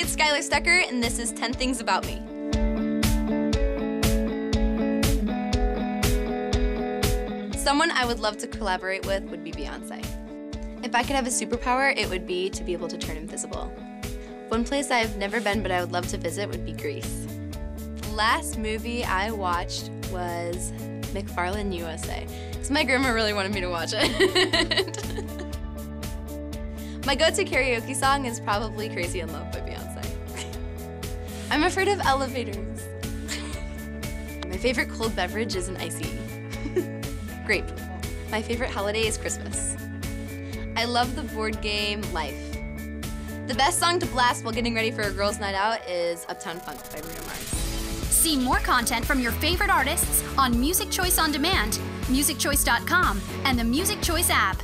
it's Skylar Stecker, and this is 10 Things About Me. Someone I would love to collaborate with would be Beyonce. If I could have a superpower, it would be to be able to turn invisible. One place I've never been but I would love to visit would be Greece. The last movie I watched was McFarland USA, because my grandma really wanted me to watch it. my go-to karaoke song is probably Crazy in Love by Beyonce. I'm afraid of elevators. my favorite cold beverage is an ICEE. Grape. My favorite holiday is Christmas. I love the board game Life. The best song to blast while getting ready for a girls' night out is Uptown Funk by Bruno Mars. See more content from your favorite artists on Music Choice On Demand, musicchoice.com, and the Music Choice app.